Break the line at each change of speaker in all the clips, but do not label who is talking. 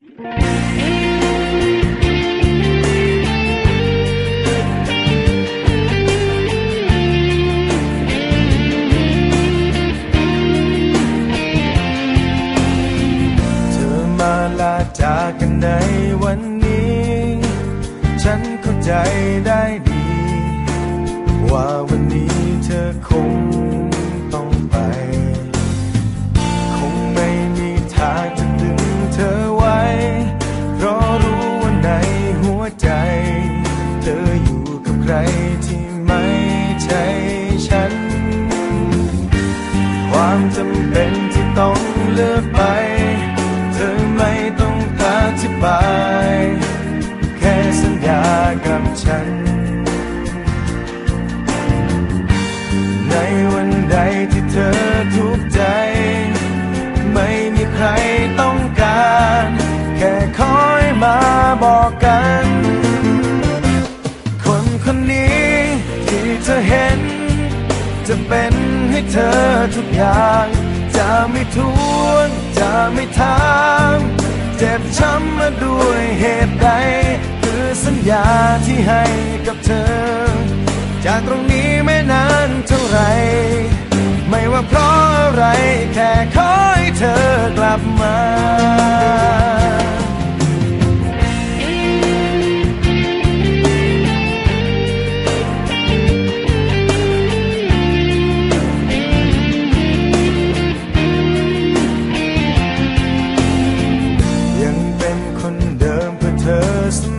เ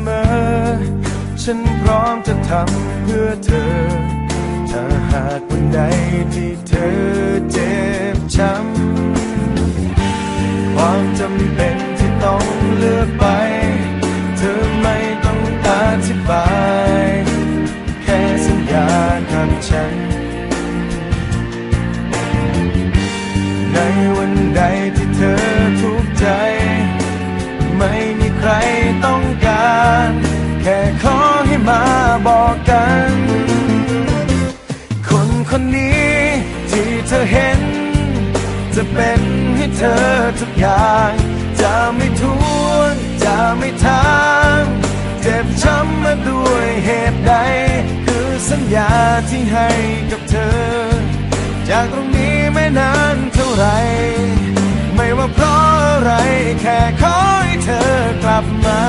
มอ ฉันพร้อมจะทำเพื่อเธอ ถ้าหากวันใดที่เธอเจ็บช้ำความจำเป็นที่ต้องเลือกไป ค่ขอให้มาบอกกัน คนคนนี้ที่เธอเห็น จะเป็นให้เธอทุกอย่าง จะไม่ทวงจะไม่ถามเจ็บช้ำมาด้วยเหตุใด คือสัญญาที่ให้กับเธอ จากตรงนี้ไม่นานเท่าไหร่ไม่ว่าเพราะอะไรแค่ขอให้เธอกลับมา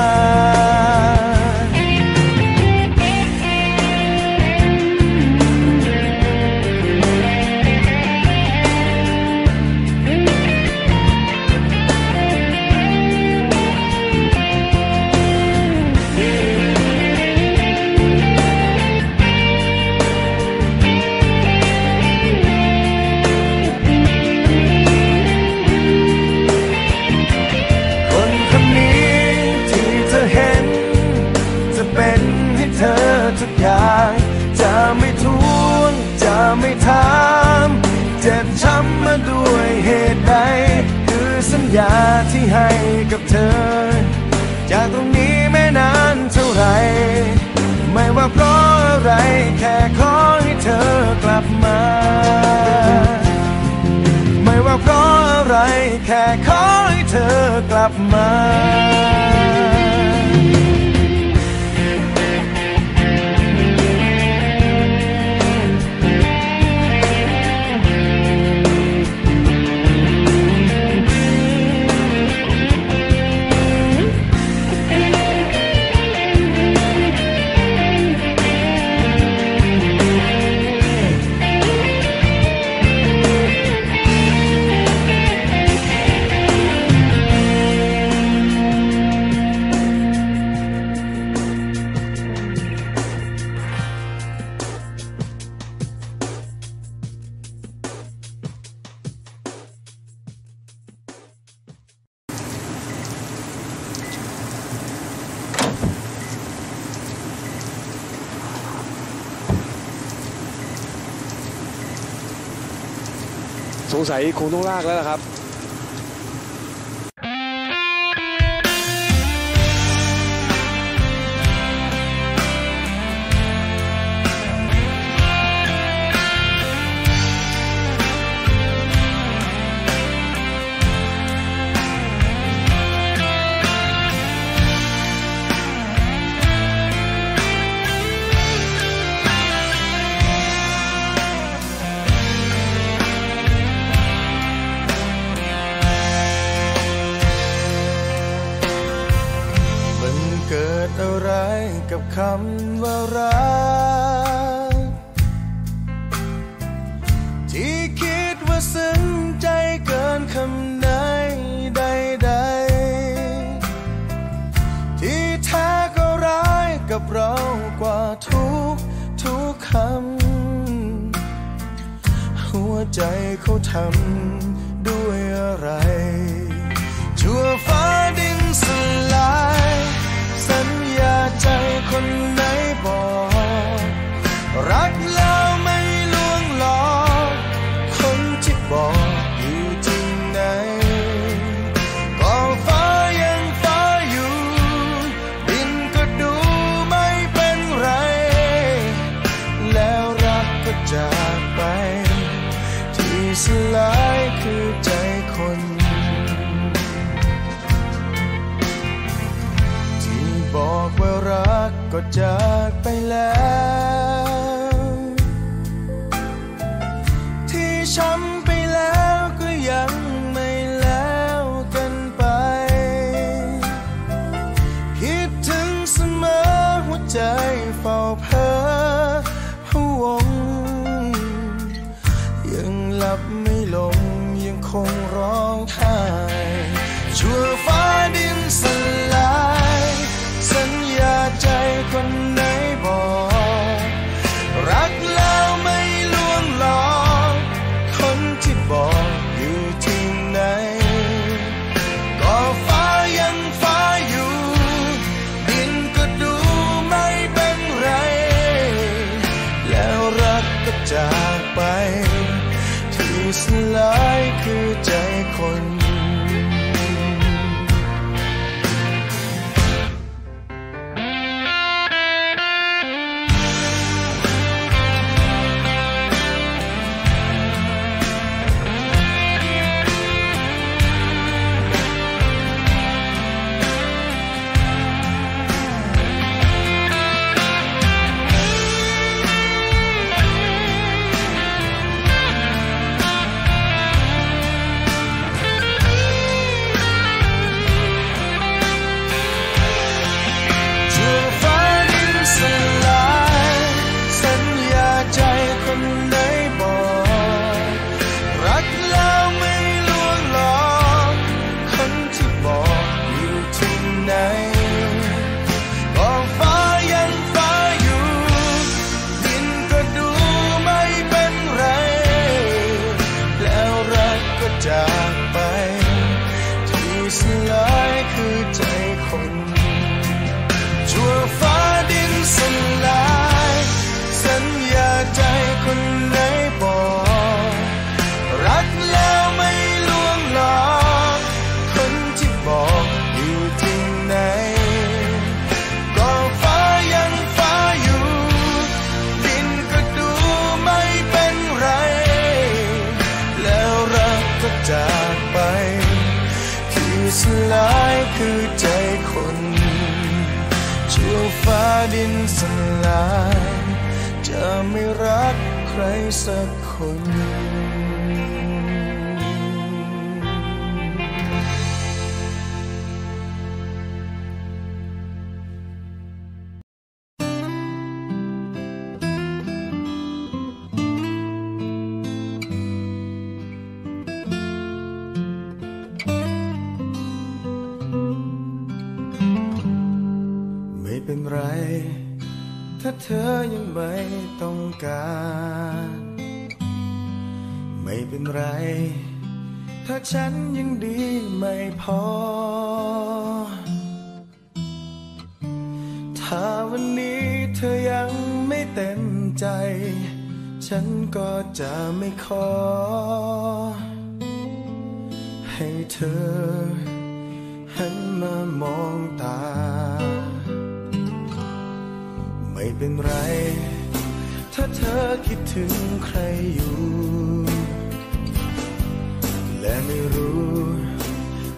ถาม เจ็บช้ำมาด้วยเหตุใด คือสัญญาที่ให้กับเธอ จากตรงนี้ไม่นานเท่าไหรไม่ว่าเพราะอะไรแค่ขอให้เธอกลับมา ไม่ว่าเพราะอะไรแค่ขอให้เธอกลับมา
สัยคงต้องลากแล้วล่ะครับ
ซึ้งใจเกินคำใดใดๆ ที่แท้ก็ร้ายกับเรากว่าทุกทุกคำ หัวใจเขาทำด้วยอะไร ชั่วฟ้าดินสลาย สัญญาใจคนไหนบอก รัก ร้ายคือใจคน ธอยังไม่ต้องการ ไม่เป็นไร ถ้าฉันยังดีไม่พอ ถ้าวันนี้เธอยังไม่เต็มใจ ฉันก็จะไม่ขอ ให้เธอหันมามองตา ไม่เป็นไร ถ้าเธอคิดถึงใครอยู่ และไม่รู้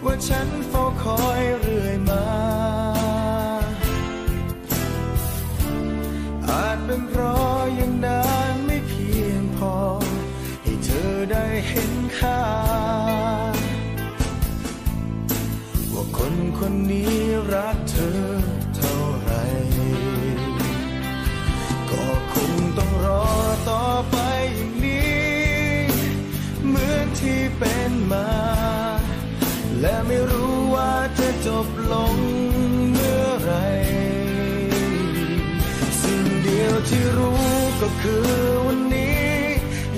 ว่าฉันเฝ้าคอยเรื่อยมา อาจเป็นรอะยังนานไม่เพียงพอ ให้เธอได้เห็นค่า และไม่รู้ว่าจะจบลงเมื่อไร สิ่งเดียวที่รู้ก็คือวันนี้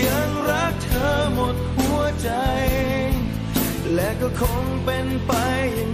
ยังรักเธอหมดหัวใจ และก็คงเป็นไปอย่าง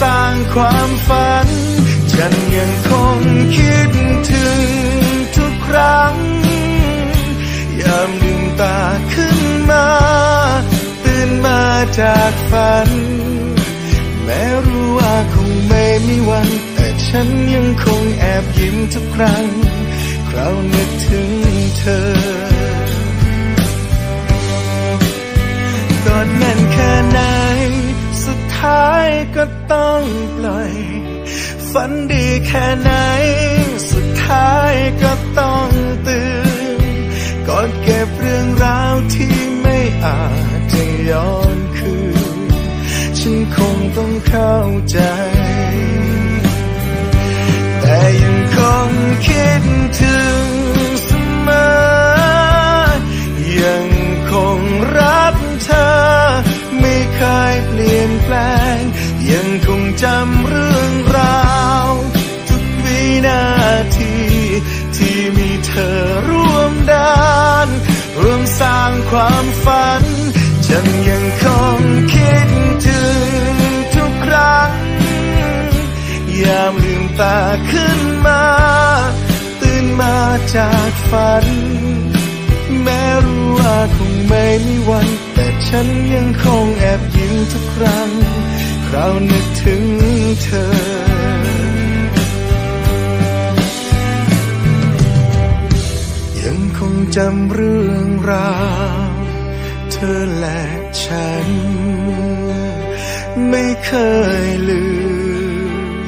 สร้างความฝัน ฉันยังคงคิดถึงทุกครั้ง ยามลืมตาขึ้นมา ตื่นมาจากฝัน แม้รู้ว่าคงไม่มีวัน แต่ฉันยังคงแอบยิ้มทุกครั้ง คราวนึกถึง ฝันดีแค่ไหน สุดท้ายก็ต้องตื่น ก่อดเก็บเรื่องราวที่ไม่อาจจะย้อนคืน ฉันคงต้องเข้าใจ แต่ยังคงคิดถึงเสมอ ยังคงรักเธอ ไม่เคยเปลี่ยนแปลง ยังคงจำเรื่อง นาที ที่มีเธอร่วมดานร่วมสร้างความฝัน ฉันยังคงคิดถึงทุกครั้ง ยามลืมตาขึ้นมา ตื่นมาจากฝัน แม้รู้ว่าคงไม่มีวัน แต่ฉันยังคงแอบยิ้มทุกครั้ง คราวนึกถึงเธอ จำเรื่องราวเธอและฉัน ไม่เคยลืม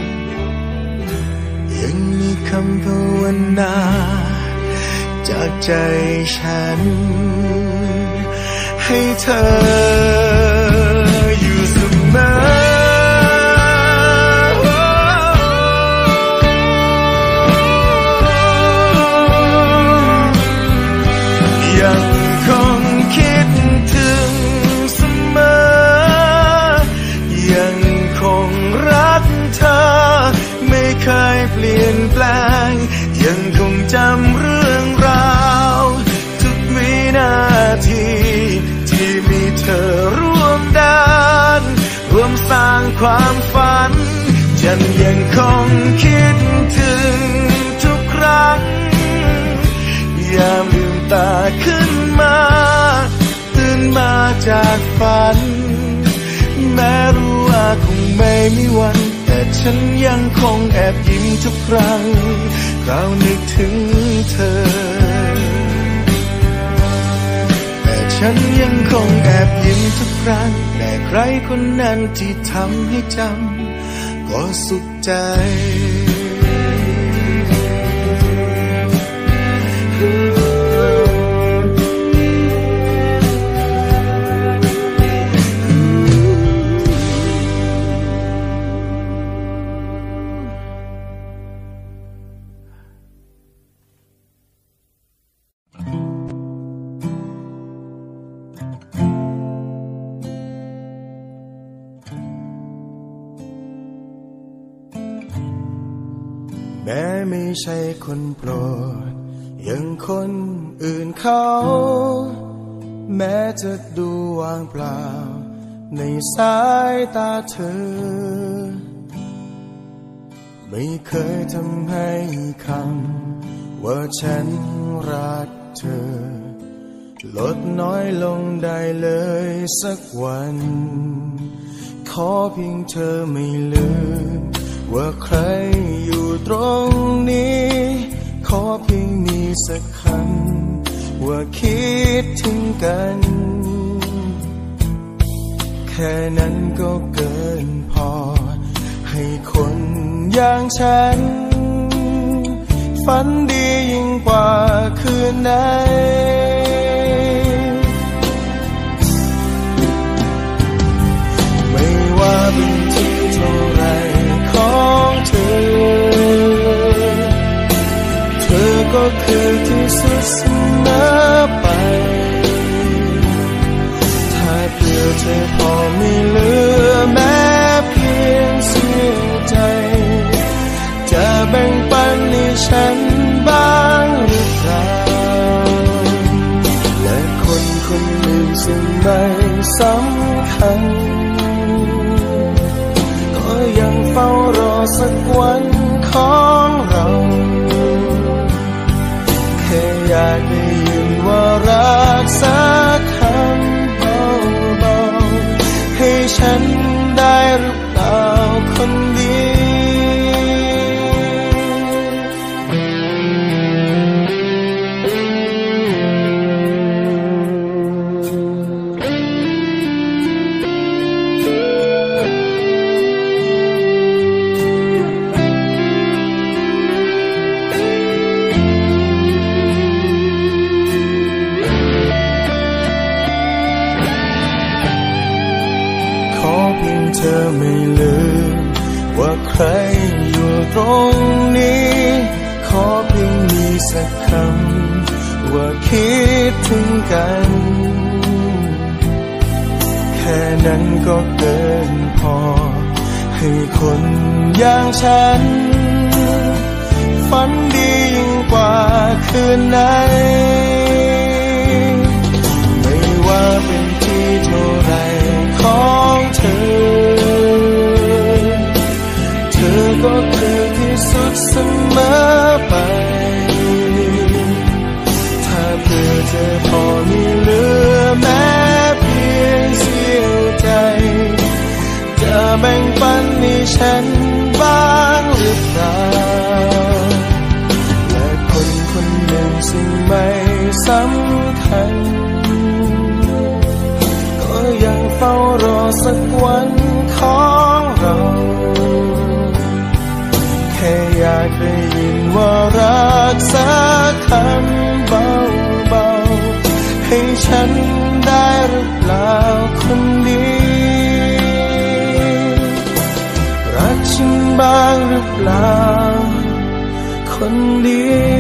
ยังมีคำภาวนา จากใจฉัน ให้เธออยู่เสมอ ความฝัน ฉันยังคงคิดถึงทุกครั้ง ยามลืมตาขึ้นมา ตื่นมาจากฝัน แม้รู้ว่าคงไม่มีวัน แต่ฉันยังคงแอบยิ้มทุกครั้งเรานึกถึงเธอแต่ฉันยังคงแอบยิ้มทุกครั้ง ใครคนนั้นที่ทำให้จำก็สุขใจ ไม่ใช่คนโปรด อย่างคนอื่นเขา แม้จะดูวางเปล่า ในสายตาเธอ ไม่เคยทำให้คำว่าฉันรักเธอ ลดน้อยลงได้เลยสักวัน ขอเพียงเธอไม่ลืม ว่าใครอยู่ตรงนี้ ขอเพียงมีสักคำว่าคิดถึงกัน แค่นั้นก็เกินพอ ให้คนอย่างฉัน ฝันดียิ่งกว่าคืนไหนไม่ว่าเป็น ก็คือที่สุดเสมอไป ถ้าเพื่อเธอพอไม่เหลือแม้เพียงเสียใจ จะแบ่งปันให้ฉันบ้างหรือเปล่า และคนคนหนึ่งซึ่งไม่สำคัญ ก็ยังเฝ้ารอสักวัน ว่าใครอยู่ตรงนี้ ขอเพียงมีสักคำ ว่าคิดถึงกัน แค่นั้นก็เกินพอ ให้คนอย่างฉัน ฝันดียิ่งกว่าคืนไหน ไม่ว่าเป็นที่เท่าไรของเธอเธอ ก็คือที่สุดเสมอไป ถ้าเพื่อเธอพอมีเหลือแม้เพียงเสี้ยวใจ จะแบ่งปันให้ฉันบ้างหรือเปล่าและคนคนหนึ่งซึ่งไม่สำคัญ ก็ยังเฝ้ารอสักวันขอ ว่ารักสักคำเบาๆให้ฉันได้หรือเปล่าคนดีรักฉันบ้างหรือเปล่าคนดี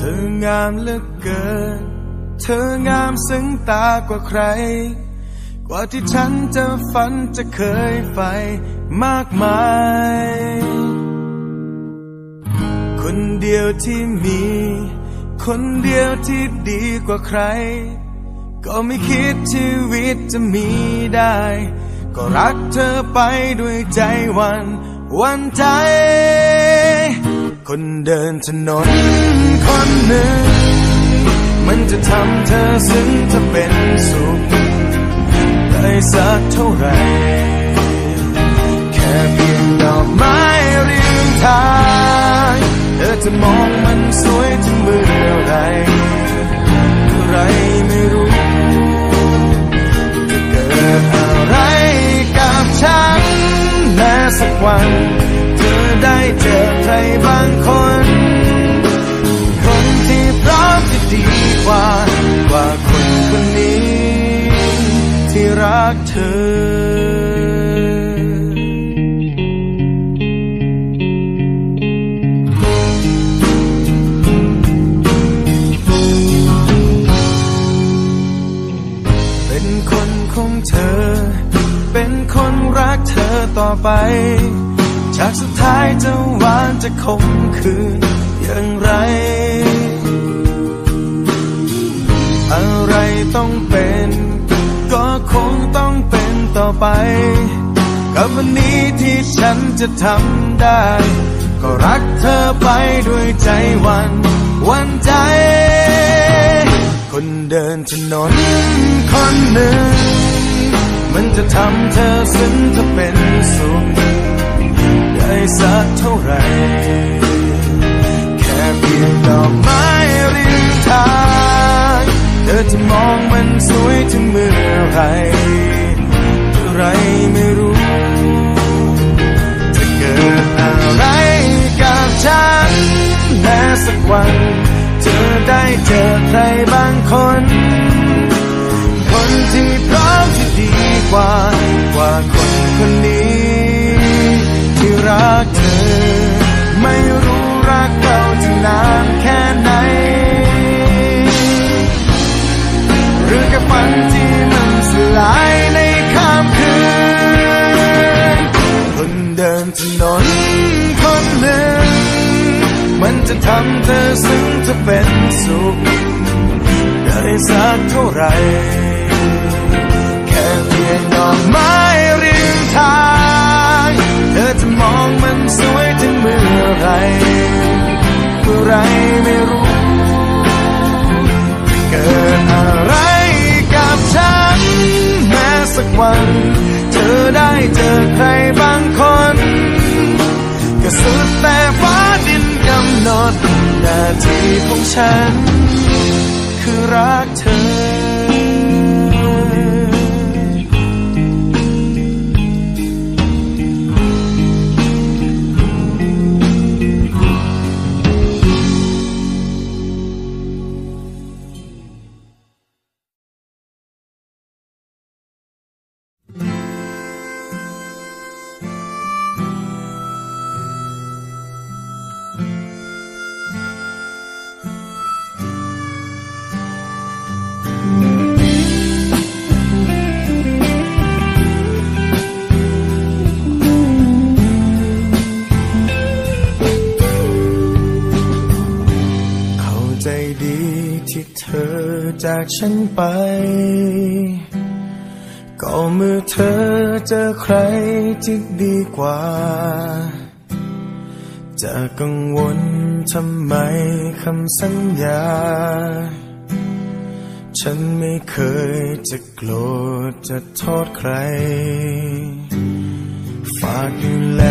เธองามเหลือเกิน เธองามซึ้งตากว่าใคร กว่าที่ฉันจะฝันจะเคยใฝ่มากมาย คนเดียวที่มี คนเดียวที่ดีกว่าใคร ก็ไม่คิดชีวิตจะมีได้ ก็รักเธอไปด้วยใจวัน วันใจ คนเดินถนนคนหนึ่ง มันจะทำเธอซึ้งจะเป็นสุขได้สักเท่าไหร่แค่เพียงดอกไม้ริมทางเธอจะมองมันสวยถึงเมื่อไรเมื่อไรไม่รู้จะเกิดอะไรกับฉันแม้สักวัน ได้เจอใครบางคน คนที่พร้อมจะดีกว่า กว่าคนคนนี้ ที่รักเธอเป็นคนของเธอ เป็นคนรักเธอต่อไป จากสุดท้ายจะหวานจะคมคืนอย่างไร อะไรต้องเป็น ก็คงต้องเป็นต่อไป กับวันนี้ที่ฉันจะทำได้ ก็รักเธอไปด้วยใจวันวันใจ คนเดินถนนคนหนึ่ง มันจะทำเธอซึ้งจะเป็นสุข ได้สักเท่าไร แค่เพียงดอกไม้ริมทาง เธอจะมองมันสวยถึงเมื่อไรเมื่อไรไม่รู้ จะเกิดอะไรกับฉันแม้สักวันเธอได้เจอใครบางคน คนที่พร้อมที่ดีกว่า กว่าคนคนนี้ รักเธอ ไม่รู้รักเราจะนานแค่ไหน หรือแค่ฝันที่มันสลายในค่ำคืน คนเดินถนนคนหนึ่ง มันจะทำเธอซึ้งจะเป็นสุข ได้สักเท่าไหร่แค่เพียงดอกไม้ริม มันสวยถึงเมื่อไรเมื่อไรไม่รู้ เกิดอะไรกับฉัน แม้สักวัน เธอได้เจอใครบางคน ก็สุดแต่ฟ้าดินกำหนดหน้าที่ของฉัน คือรัก จากฉันไป ก็เมื่อเธอเจอใครที่ดีกว่า จะกังวลทำไมคำสัญญา ฉันไม่เคยจะโกรธจะโทษใคร ฝากดูแล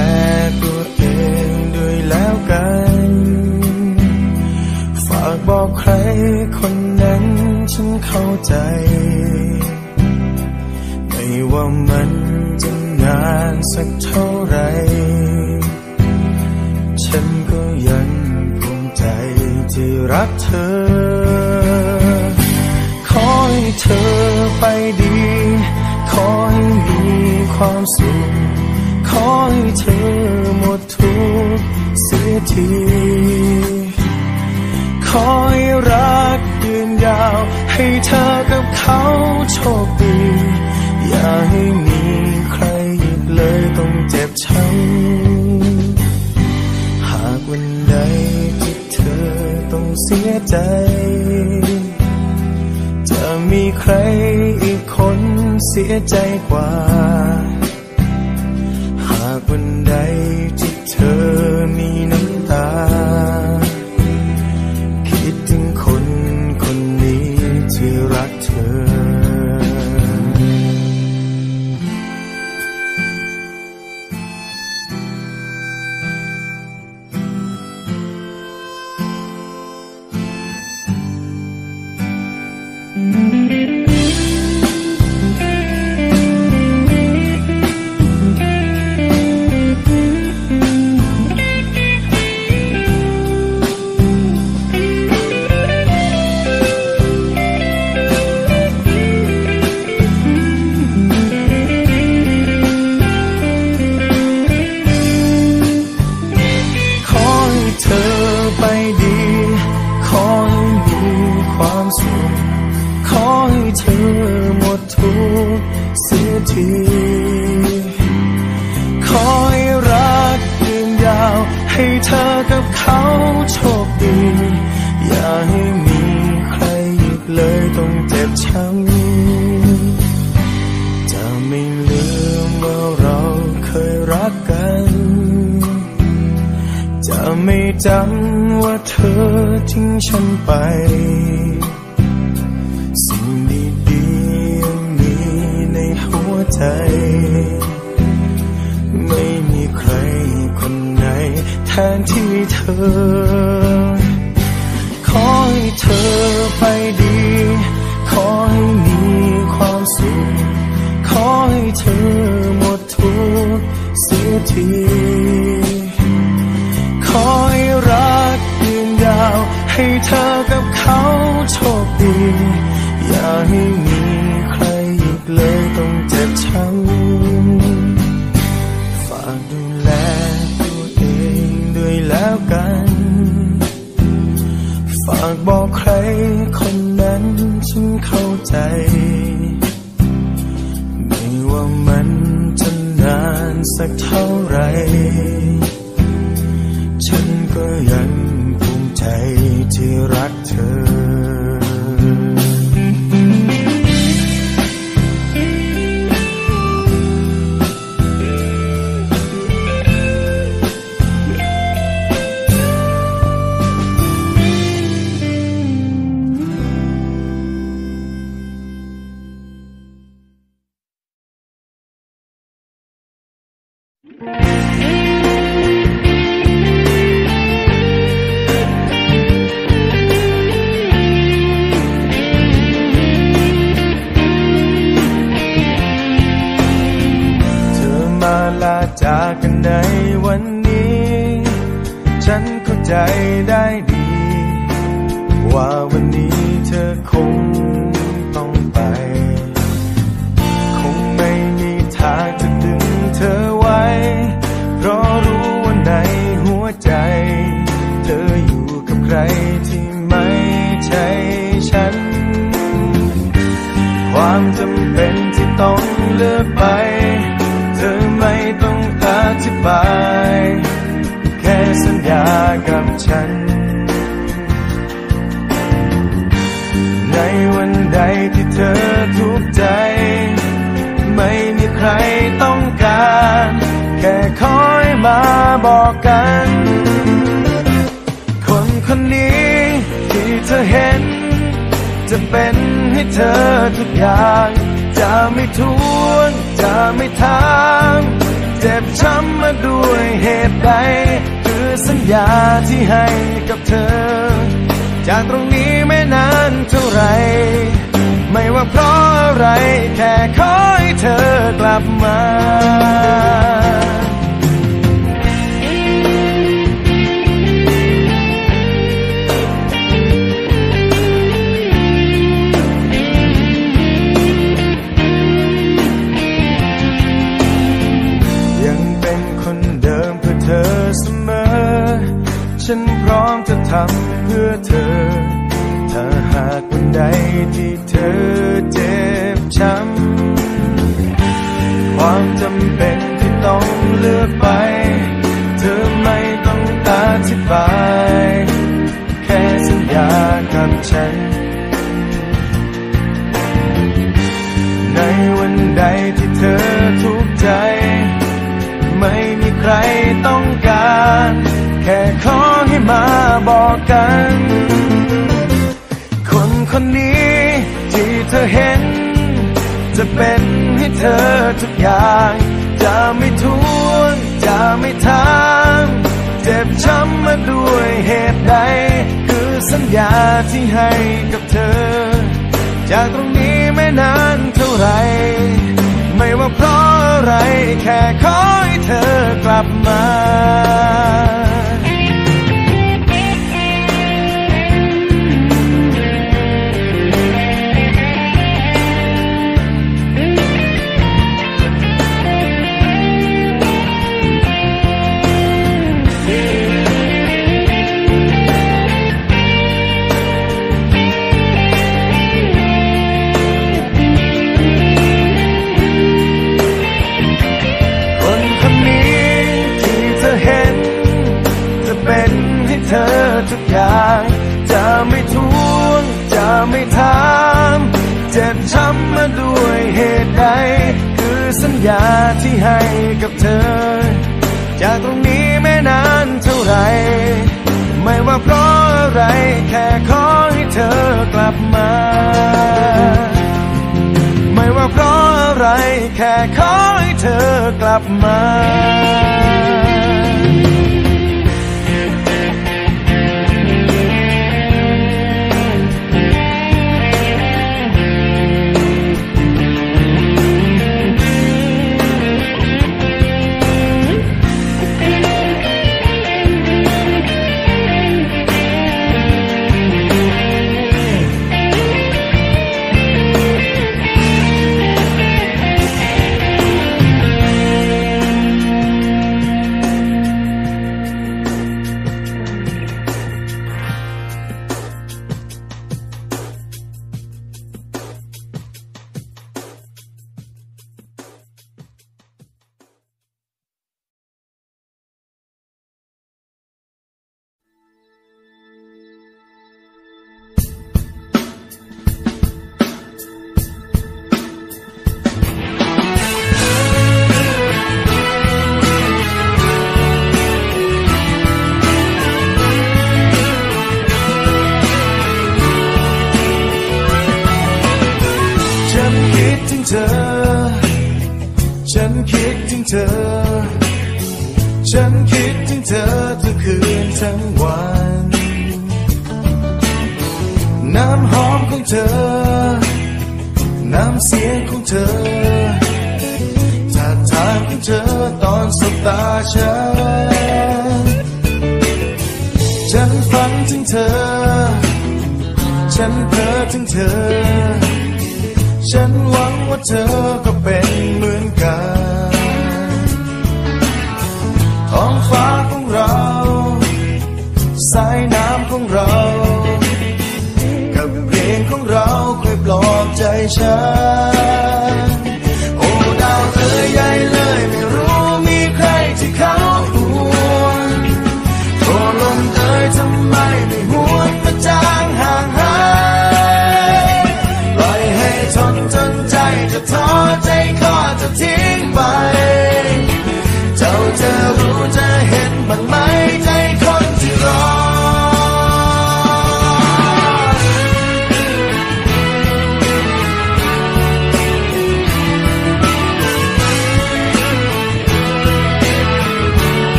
ตัวเองด้วยแล้วกันากบอกใครคนนั้นฉันเข้าใจ ไม่ว่ามันจะนานสักเท่าไร ฉันก็ยังภูมิใจที่รักเธอ ขอให้เธอไปดี ขอให้มีความสุข ขอให้เธอหมดทุกข์เสียที อให้รักยืนยาว ให้เธอกับเขาโชคดี อย่าให้มีใครอีกเลยต้องเจ็บช้ำหากวันใดที่เธอต้องเสียใจ จะมีใครอีกคนเสียใจกว่า ที ขอให้รักยืนยาว ให้เธอกับเขาโชคดี อย่าให้มี สักเท่าไร ฉันก็ยัง ฉัน ในวันใดที่เธอทุกข์ใจ ไม่มีใครต้องการ แค่คอยมาบอกกัน คนคนนี้ที่เธอเห็น จะเป็นให้เธอทุกอย่างจะไม่ทวนจะไม่ถาม เจ็บช้ำมาด้วยเหตุใด คือสัญญาที่ให้กับเธอ จากตรงนี้ไม่นานเท่าไร ไม่ว่าเพราะอะไรแค่ขอให้เธอกลับมา ทำเพื่อเธอ ถ้าหากวันใดที่เธอเจ็บช้ำ ความจำเป็นที่ต้องเลือกไป เธอไม่ต้องตาที่บาย แค่สัญญากับฉัน ในวันใดที่เธอทุกข์ใจ ไม่มีใครต้องการ แค่ขอัน คนคนนี้ที่เธอเห็น จะเป็นให้เธอทุกอย่าง จะไม่ทวงจะไม่ถามเจ็บช้ำมาด้วยเหตุใด คือสัญญาที่ให้กับเธอ จากตรงนี้ไม่นานเท่าไหรไม่ว่าเพราะอะไรแค่ขอให้เธอกลับมา เจ็บช้ำมาด้วยเหตุใด คือสัญญาที่ให้กับเธอ จากตรงนี้ไม่นานเท่าไหรไม่ว่าเพราะอะไร แค่ขอให้เธอกลับมา ไม่ว่าเพราะอะไร แค่ขอให้เธอกลับมา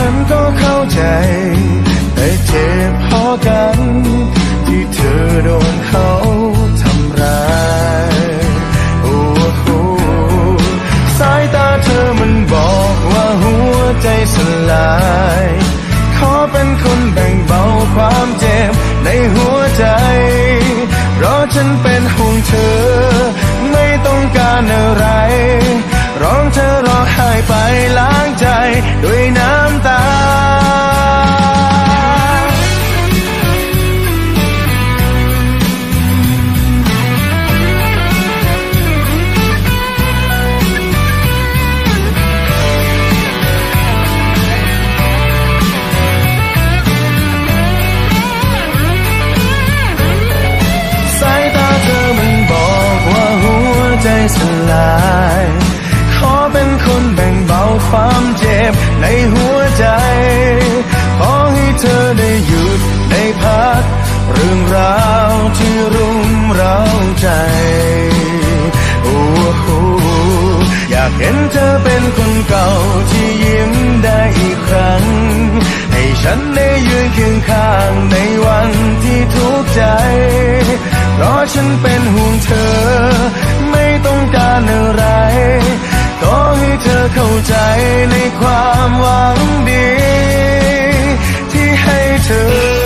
ฉันก็เข้าใจ แต่เจ็บพอกัน ที่เธอโดนเขาทำร้ายโอ้โหสายตาเธอมันบอกว่าหัวใจสลาย ขอเป็นคนแบ่งเบาความเจ็บในหัวใจ เพราะฉันเป็นห่วงเธอ ไม่ต้องการอะไร ร้องเธอร้องไห้ไปล้างใจด้วยน้ำ ในหัวใจ ขอให้เธอได้หยุดได้พัก เรื่องราวที่รุมเร้าใจโอ้โหอยากเห็นเธอเป็นคนเก่าที่ยิ้มได้อีกครั้ง ให้ฉันได้ยืนเคียงข้างในวันที่ทุกข์ใจ เพราะฉันเป็นห่วงเธอ ไม่ต้องการอะไร เธอเข้าใจในความหวังดี ที่ให้เธอ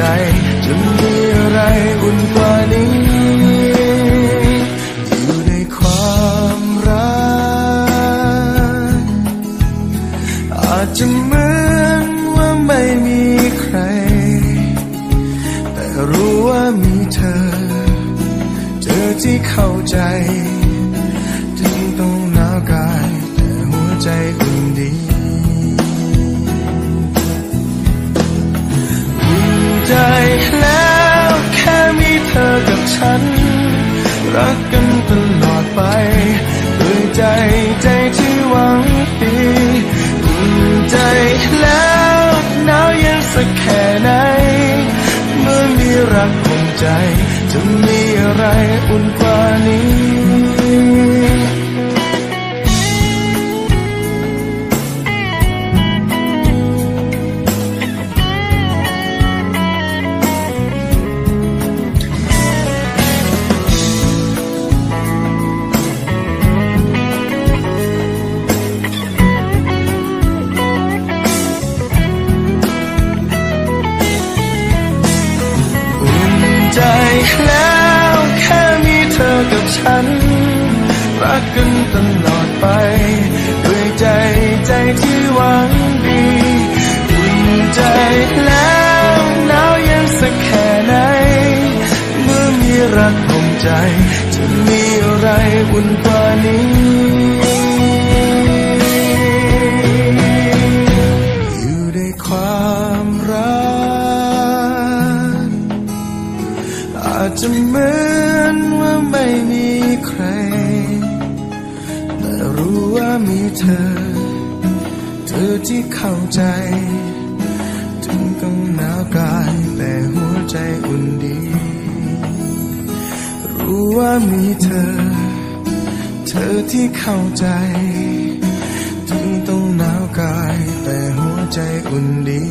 ใจจะมีอะไรอุ่นกว่านี้อยู่ในความรัก อาจจะเหมือนว่าไม่มีใคร แต่รู้ว่ามีเธอ เธอที่เข้าใจ ถึงต้องหนาวกายแต่หัวใจอุ่น ใจแล้วแค่มีเธอกับฉัน รักกันตลอดไปด้วยใจใจที่หวังดีอุ่นใจแล้วหนาวเย็นสักแค่ไหน เมื่อมีรักคงใจ จะมีอะไรอุ่นกว่านี้ ฉัน รักกันตลอดไป ด้วยใจใจที่หวังดีอุ่นใจแล้วหนาวเย็นสักแค่ไหน เมื่อมีรักคงใจ จะมีอะไรอุ่นกว่านี้ จจะเหมือนว่าไม่มีใคร แต่รู้ว่ามีเธอ เธอที่เข้าใจ ถึงต้องหนาวกายแต่หัวใจอุ่นดี รู้ว่ามีเธอ เธอที่เข้าใจ ถึงต้องหนาวกายแต่หัวใจอุ่นดี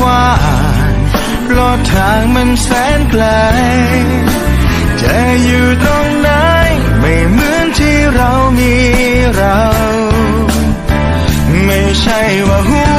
กว้างเพราะทางมันแสนไกล จะอยู่ตรงไหนไม่เหมือนที่เรามีเรา ไม่ใช่ว่าหัว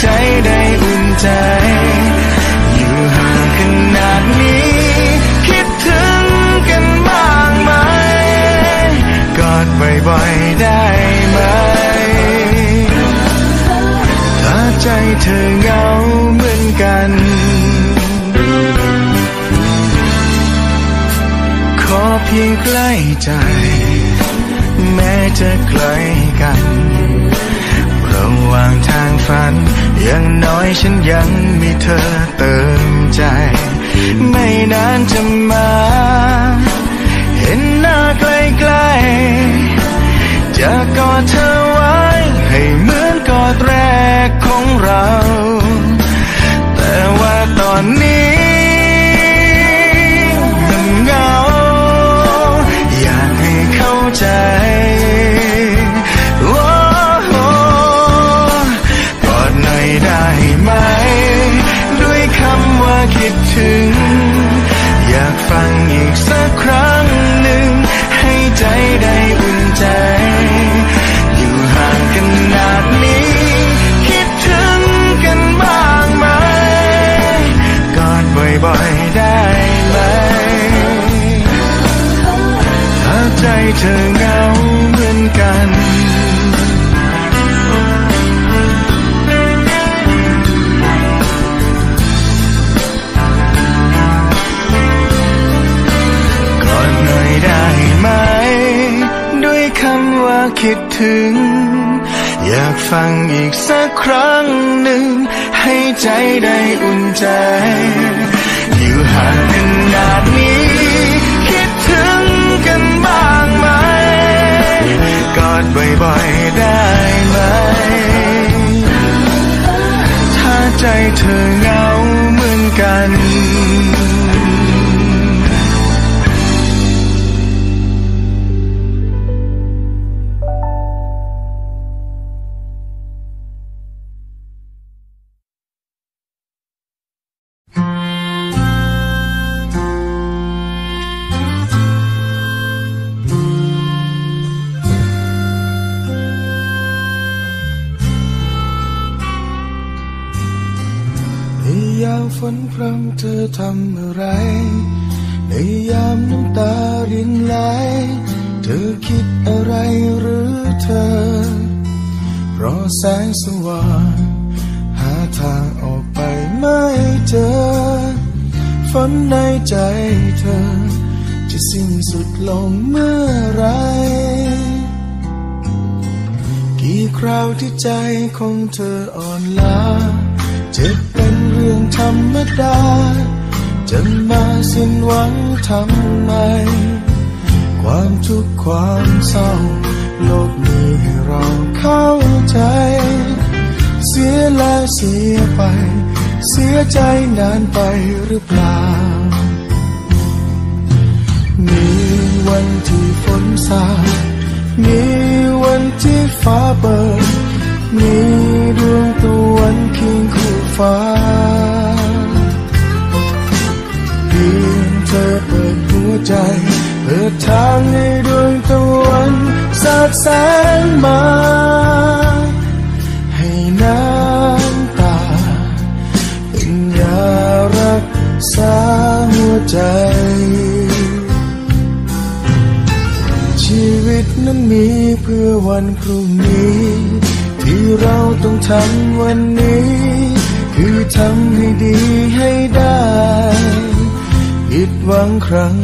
ใจได้อุ่นใจ อยู่ห่างขนาดนี้ คิดถึงกันบ้างไหม กอดบ่อยๆได้ไหม ถ้าใจเธอเหงาเหมือนกันขอเพียงใกล้ใจ แม้จะไกลกัน ว่างทางฝัน อย่างน้อยฉันยังมีเธอเติมใจ ไม่นานจะมา เห็นหน้าใกล้ๆจะกอดเธอไว้ ให้เหมือนกอดแรกของเรา แต่ว่าตอนนี้ ฟังอีกสักครั้งหนึ่ง ให้ใจได้อุ่นใจ อยู่ห่างกันนาดนี้ คิดถึงกันบ้างไหมกอดบ่อยๆได้ไหมถ้าใจเธอ ฟังอีกสักครั้งหนึ่ง ให้ใจได้อุ่นใจ อยู่ห่างขนาดนี้ คิดถึงกันบ้างไหม กอดบ่อยๆได้ไหม ถ้าใจเธอ ทำอะไร ในยามน้ำตารินไหล เธอคิดอะไรหรือเธอ รอแสงสว่างหาทางออกไปไม่เจอ ฝันในใจเธอ จะสิ้นสุดลงเมื่อไร กี่คราวที่ใจของเธออ่อนล้าเจ็บเป็นเรื่องธรรมดา จะมาสิ้นหวังทำไม ความทุกข์ความเศร้า โลกนี้ให้เราเข้าใจ เสียแล้วเสียไป เสียใจนานไปหรือเปล่า มีวันที่ฝนสาดมีวันที่ฟ้าเปิด มีดวงตะวันเคียงคู่ฟ้า เธอเปิดหัวใจ เปิดทางให้ดวงตะวันสาดแสงมา ให้น้ำตา เป็นยารักษาหัวใจ ชีวิตนั้นมีเพื่อวันพรุ่งนี้ ที่เราต้องทำวันนี้ คือทำให้ดีให้ได้ ผิดหวังครั้ง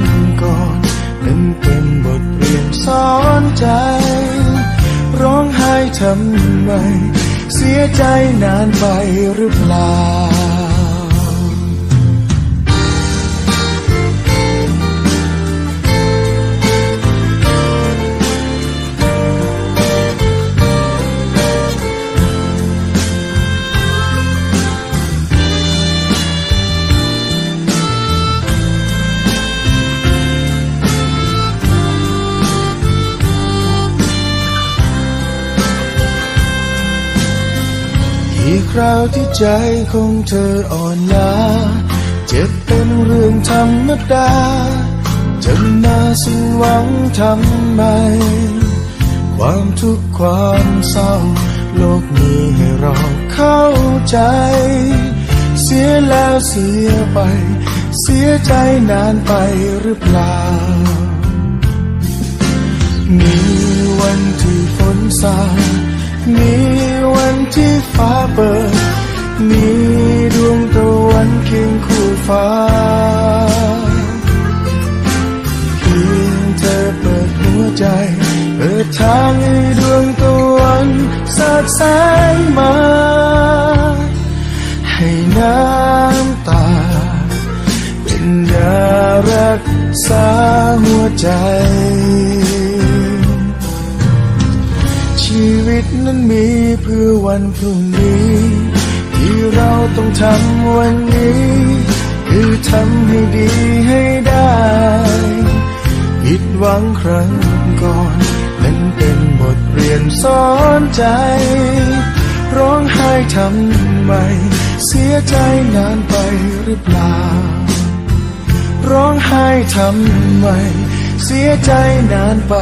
ก่อนนั้นเป็นบทเรียนสอนใจ ร้องไห้ทำไม เสียใจนานไปหรือเปล่า กี่คราวที่ใจของเธออ่อนล้าเจ็บเป็นเรื่องธรรมดา จะมาสิ้นหวังทำไม ความทุกข์ความเศร้า โลกนี้ให้เราเข้าใจ เสียแล้วเสียไป เสียใจนานไปหรือเปล่า มีวันที่ฝนสา มีวันที่ฟ้าเปิด มีดวงตะวันเคียงคู่ฟ้าเพียงเธอเปิดหัวใจ เปิดทางให้ดวงตะวันสาดแสงมา ให้น้ำตา เป็นยารักษาหัวใจ ชีวิตนั้นมีเพื่อวันพรุ่งนี้ ที่เราต้องทำวันนี้ คือทำให้ดีให้ได้ผิดหวังครั้งก่อนนั้นเป็นบทเรียนสอนใจ ร้องไห้ทำไม เสียใจนานไปหรือเปล่า ร้องไห้ทำไม เสียใจนานไป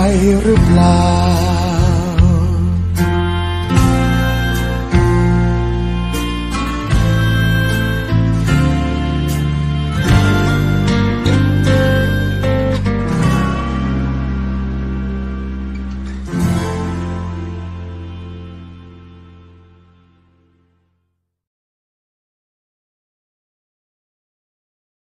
หรือเปล่า